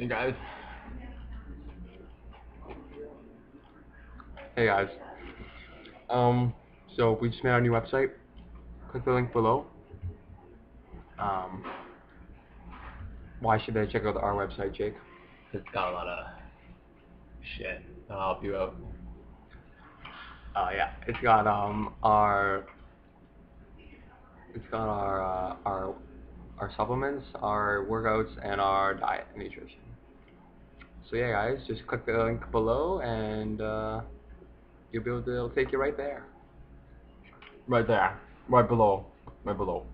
Hey guys. Hey guys. Um, so we just made our new website. Click the link below. Um, why should they check out our website, Jake? It's got a lot of shit. I'll help you out. Uh, yeah, it's got um our it's got our uh, our our supplements, our workouts, and our diet and nutrition. So yeah, guys, just click the link below, and uh, you'll be able to it'll take you right there. Right there. Right below. Right below.